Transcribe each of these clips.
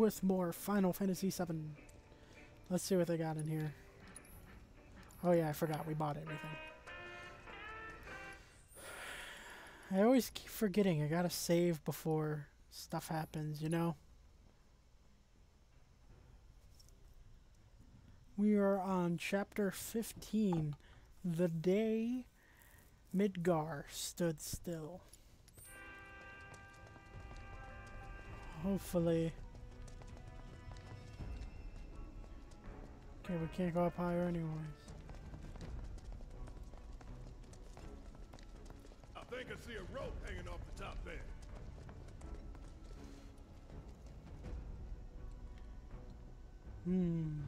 with more Final Fantasy VII. Let's see what they got in here. Oh yeah, I forgot we bought everything. I always keep forgetting I gotta save before stuff happens, you know? We are on chapter 15. The day Midgar stood still. Hopefully. Okay, we can't go up higher anyways. I think I see a rope hanging off the top there. Hmm.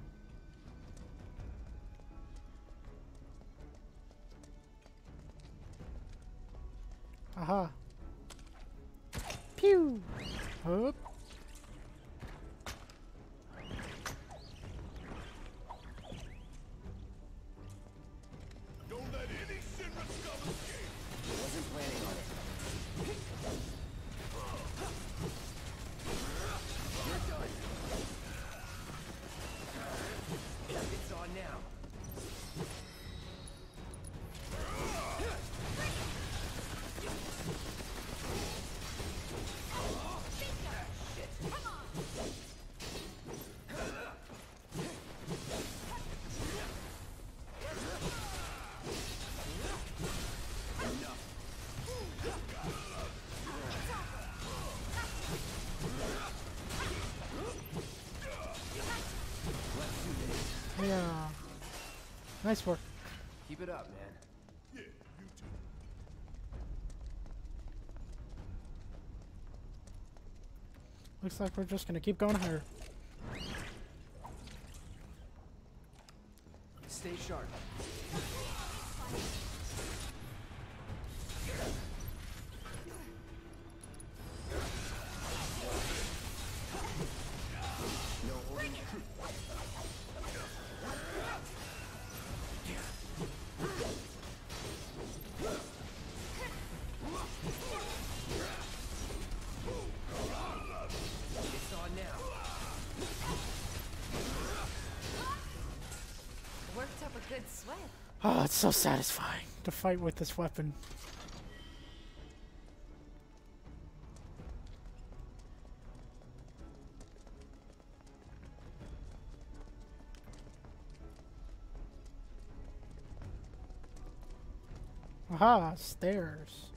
Aha. Yeah. Nice work. Keep it up, man. Yeah, you too. Looks like we're just gonna keep going higher. Stay sharp. So satisfying to fight with this weapon. Aha, stairs.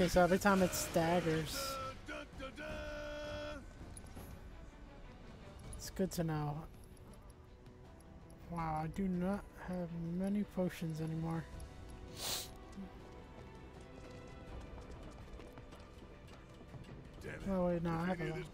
Okay, so every time it staggers, it's good to know. Wow, I do not have many potions anymore. Damn it. Oh wait, no, I have a of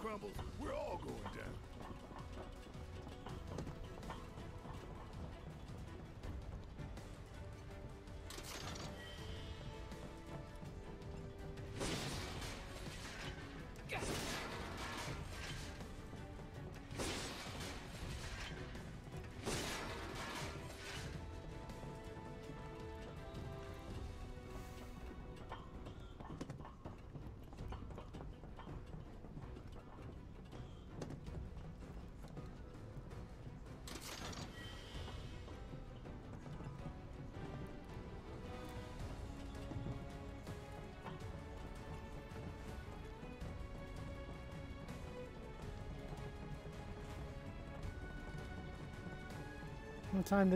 What time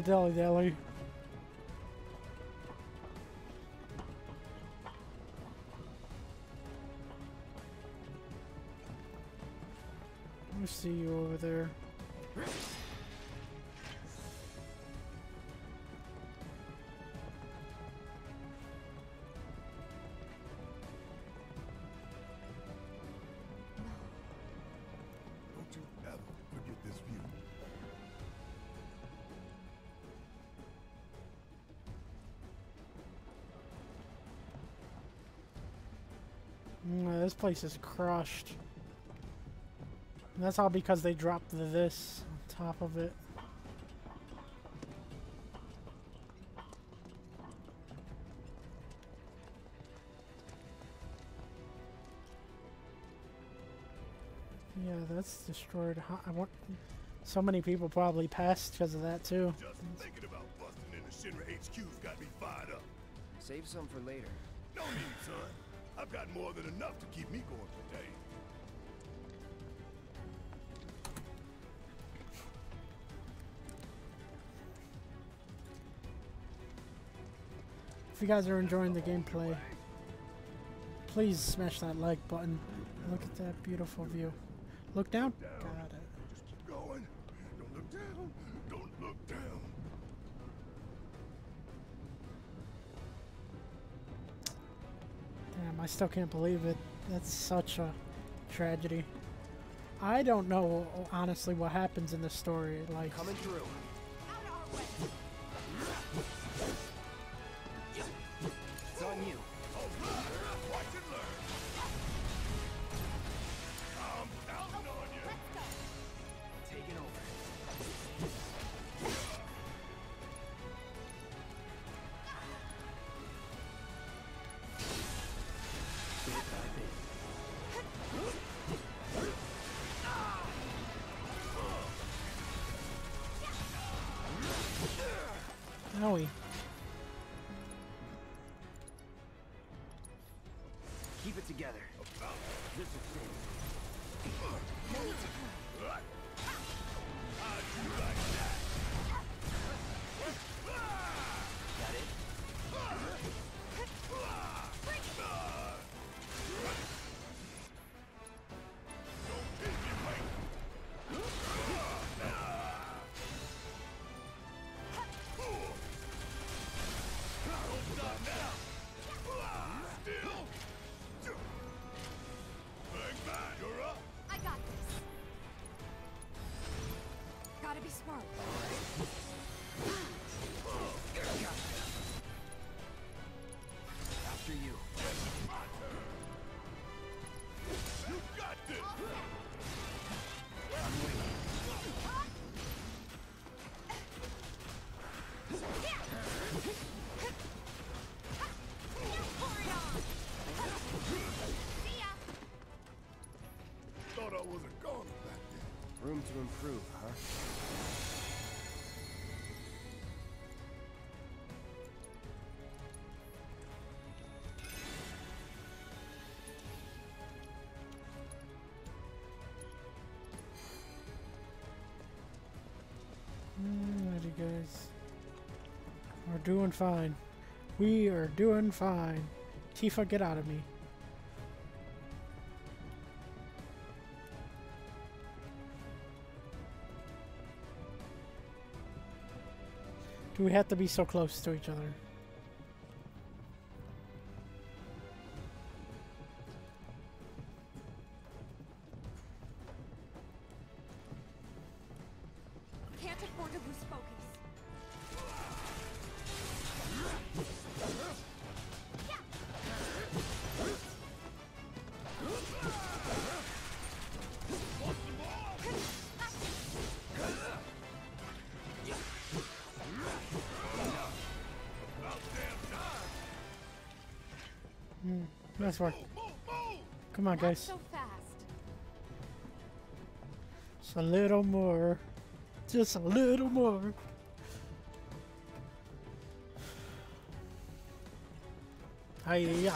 to? I see you over there. Place is crushed. And that's all because they dropped the this on top of it. Yeah, that's destroyed. I want. So many people probably passed because of that too. Just thinking about busting into Shinra HQ's got me fired up. Save some for later. No need, son. I've got more than enough to keep me going for days. If you guys are enjoying the gameplay, please smash that like button. Look at that beautiful view. Look down. Got still can't believe it. That's such a tragedy. I don't know honestly what happens in the story. Like, Coming through. Room to improve, huh? Alrighty, guys. We're doing fine. We are doing fine. Tifa, get out of me. Do we have to be so close to each other? Come on, Not guys. So Just a little more. Just a little more. Hiya.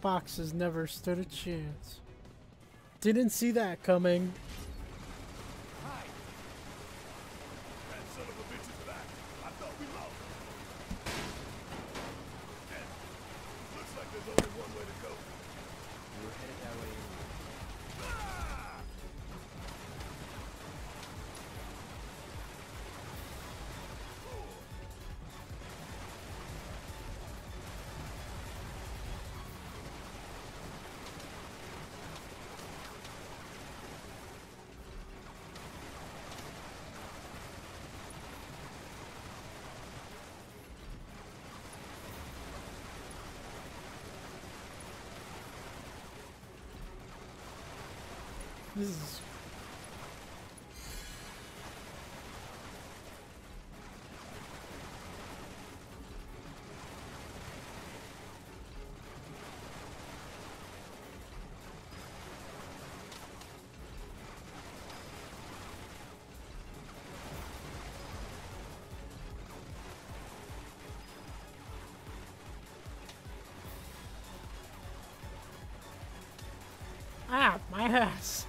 Boxes never stood a chance. Didn't see that coming. Ah, my ass.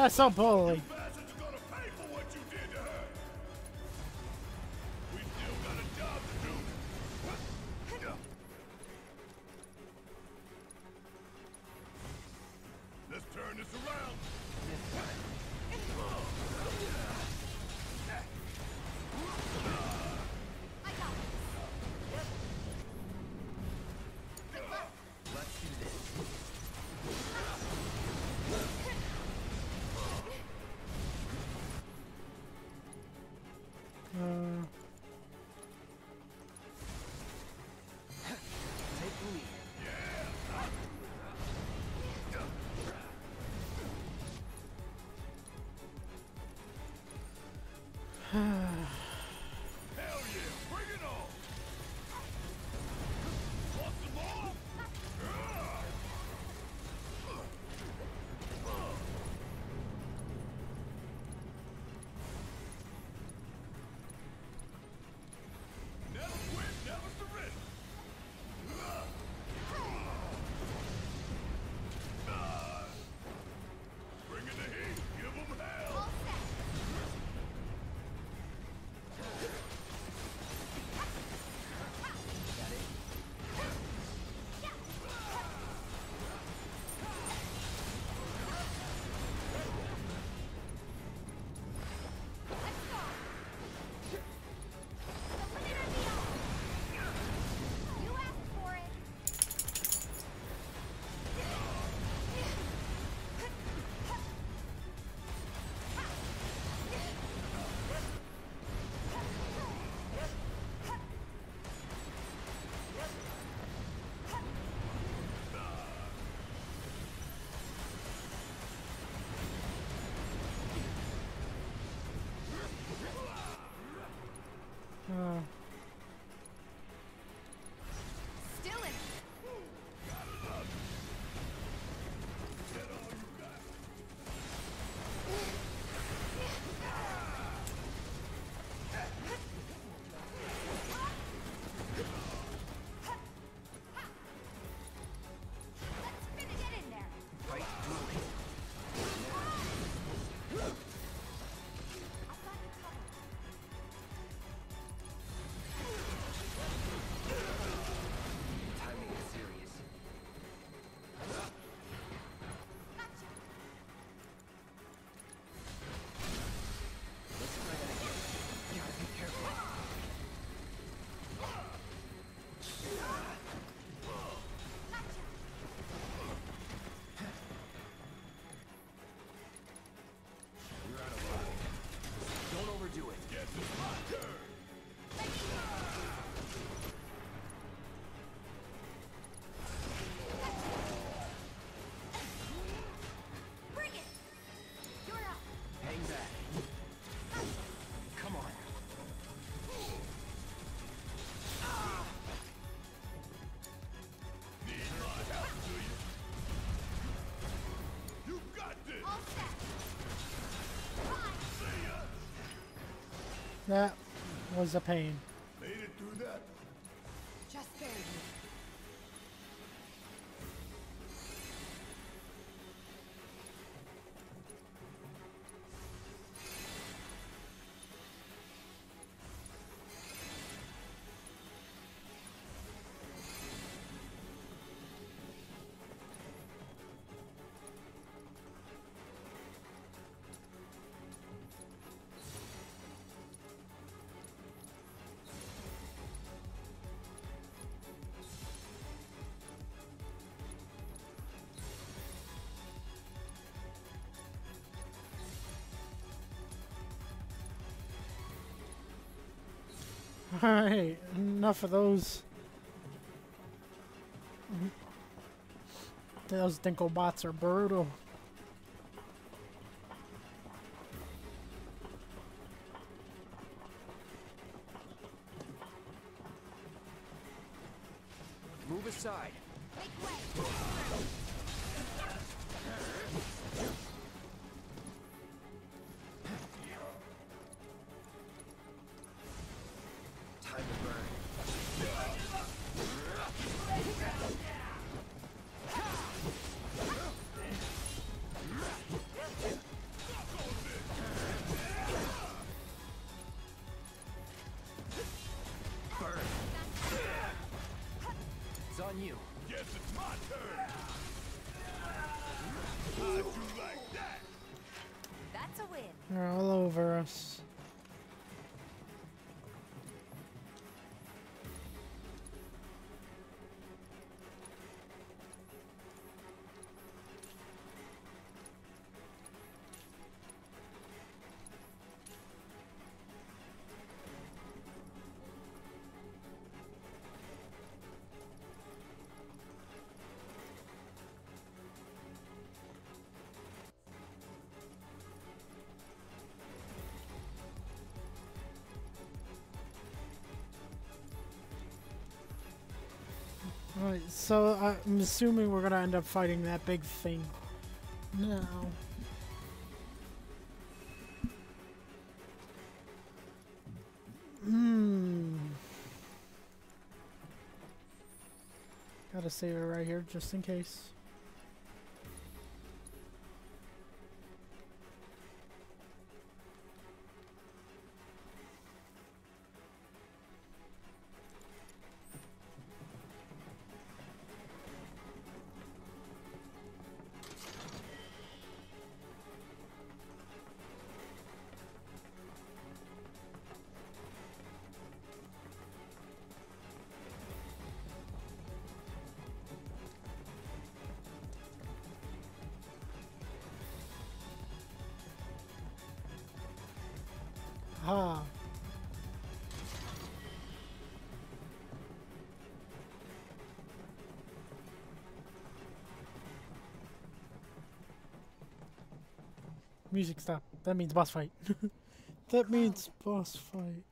That's so bully. Ah. Uh, that was a pain. Alright, enough of those. Those Dinkobots are brutal. Over us. Alright, so I'm assuming we're gonna end up fighting that big thing now. Hmm. Gotta save it right here just in case. Haha. Music stop. That means boss fight. that means boss fight.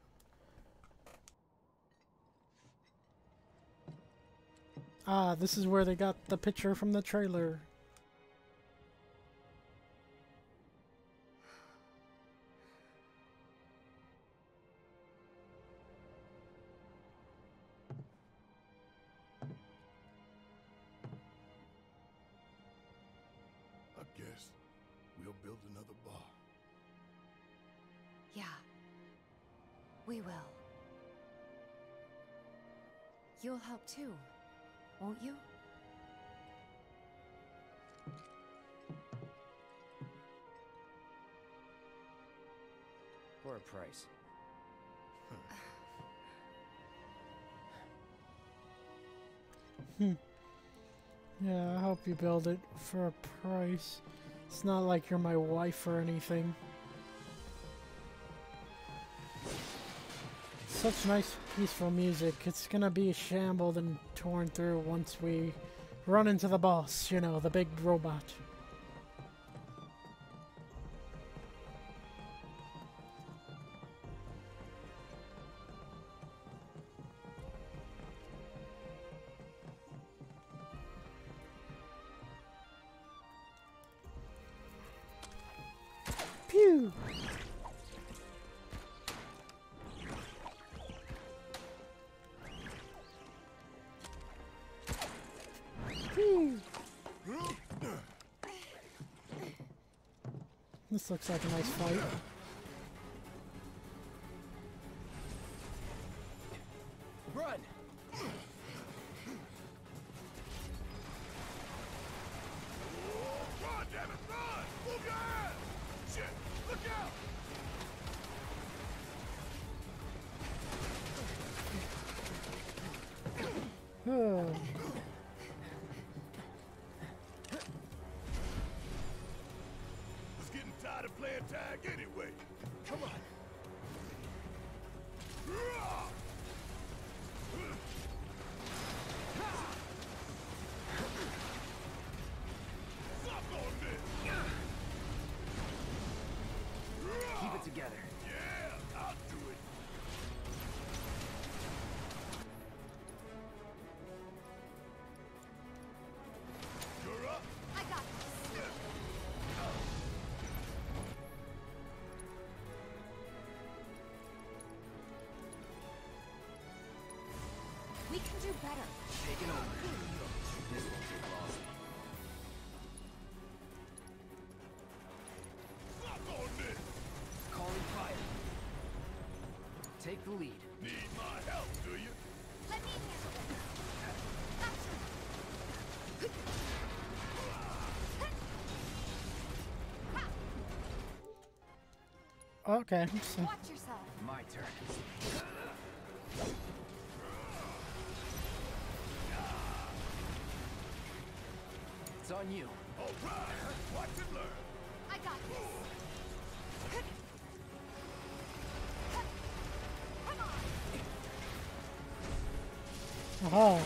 Ah, this is where they got the picture from the trailer. Build another bar. Yeah. We will. You'll help too, won't you? For a price. Hmm. Yeah, I hope you build it for a price. It's not like you're my wife or anything. Such nice, peaceful music. It's gonna be shambled and torn through once we run into the boss, you know, the big robot. This looks like a nice fight. Better. Taking over. This won't take long. Suck on this! Calling fire. Take the lead. Need my help, do you? Let me handle this. Action. okay. So, Watch yourself. It's on you. All right, watch and learn. I got this. Come on. aha.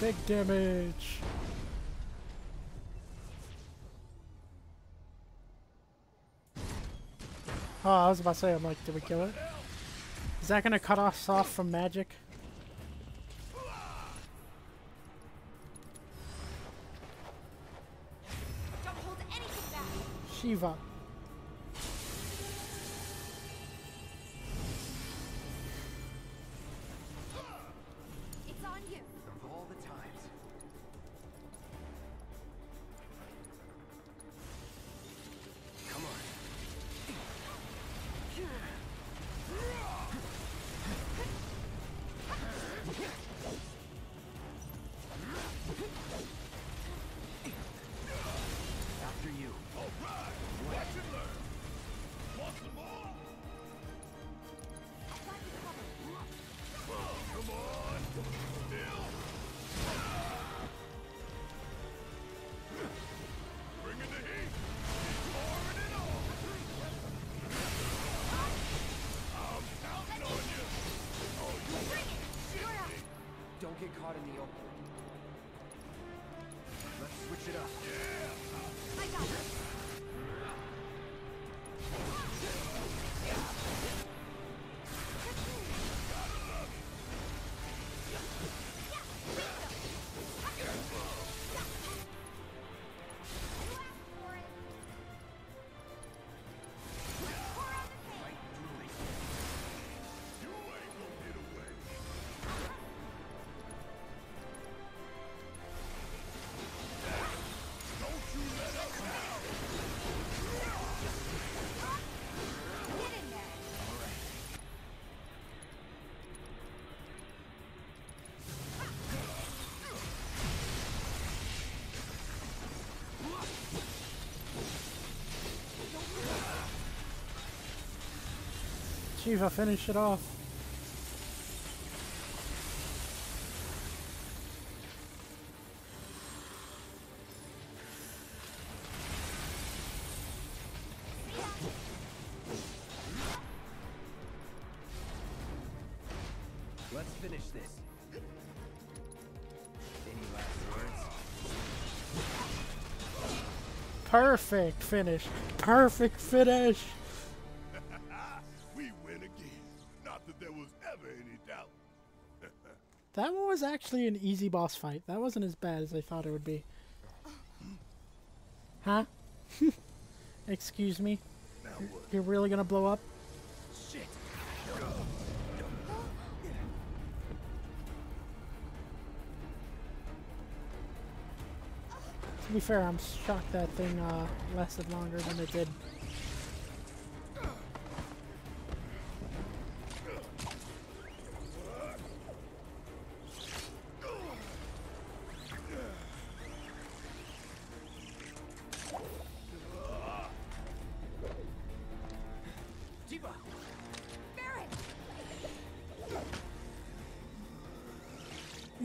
Big damage. Oh, I was about to say, I'm like, did we kill it? Is that gonna cut us off from magic? Don't hold anything back. Shiva. Shiva, finish it off. Let's finish this. Any last words? Perfect finish. Perfect finish. Was actually an easy boss fight. That wasn't as bad as I thought it would be. Huh? Excuse me? You're really gonna blow up? Shit! To be fair, I'm shocked that thing uh, lasted longer than it did.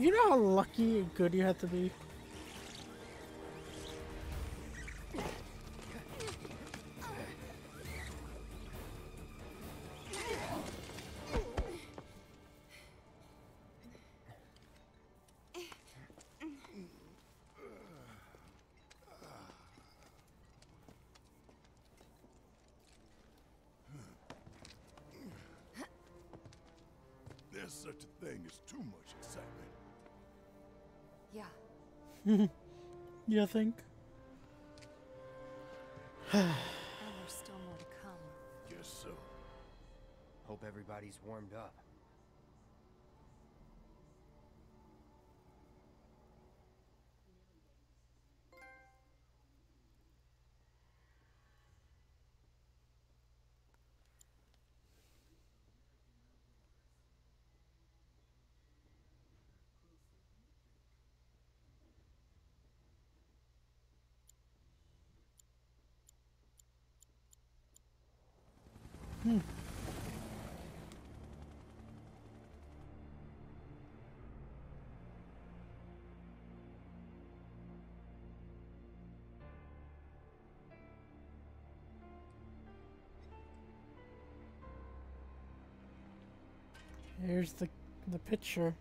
You know how lucky and good you have to be? You think? And there's still more to come. Guess so. Hope everybody's warmed up. Here's the the picture.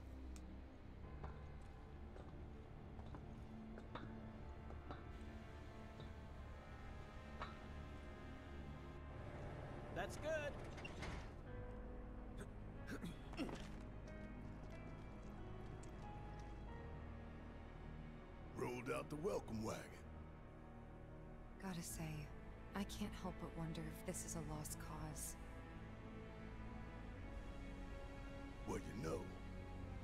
Out the welcome wagon. Gotta say, I can't help but wonder if this is a lost cause. Well, you know,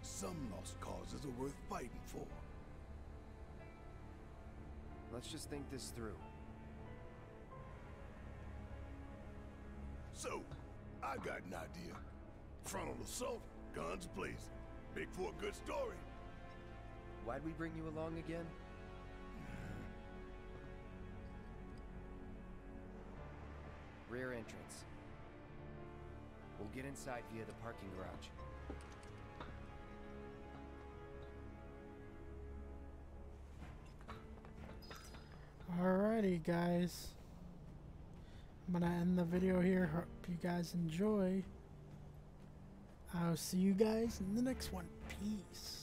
some lost causes are worth fighting for. Let's just think this through. So, I got an idea. Frontal assault, guns blazing. Make for a good story. Why'd we bring you along again? Rear entrance. We'll get inside via the parking garage. Alrighty, guys. I'm gonna end the video here. Hope you guys enjoy. I'll see you guys in the next one. Peace.